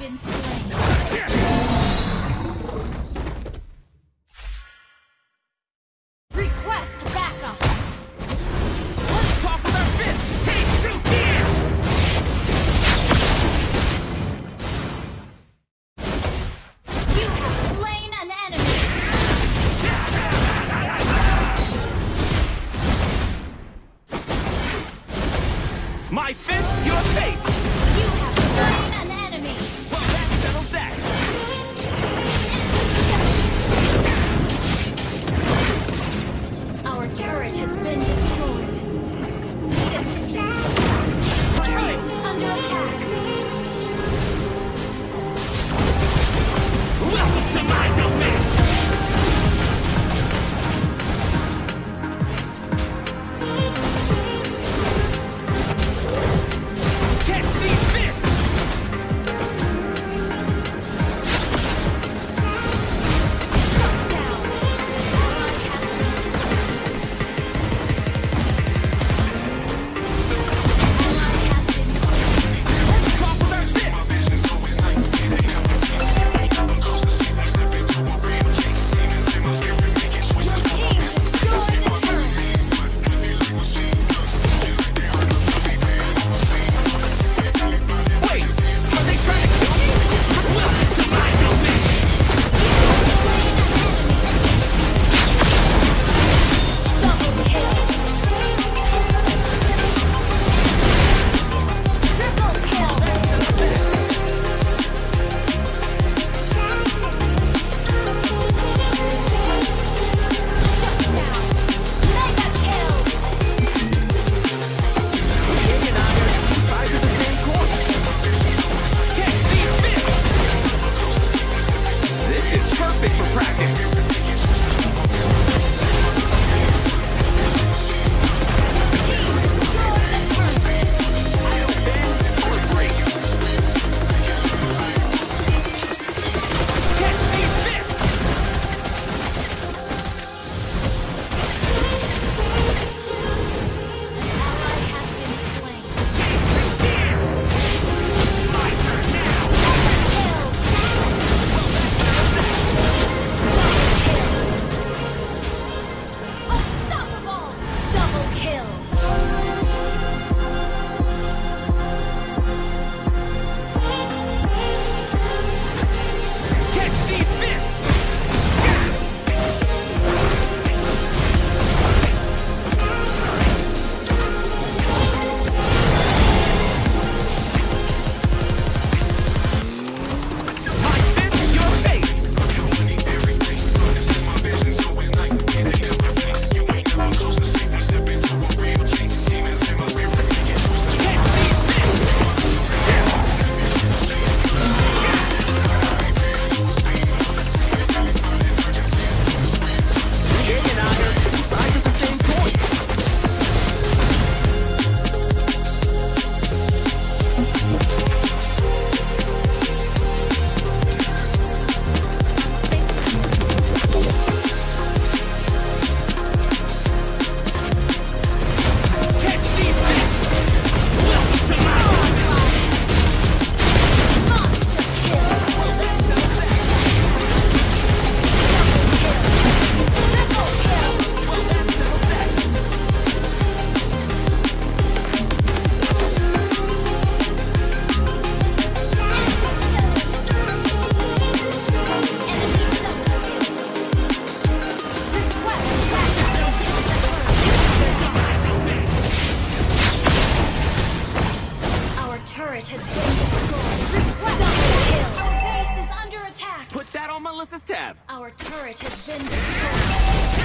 been slain. Request backup. Let's talk with our fists. Take two gear. You have slain an enemy. My fist, your face. You have slain Tab. Our turret has been destroyed.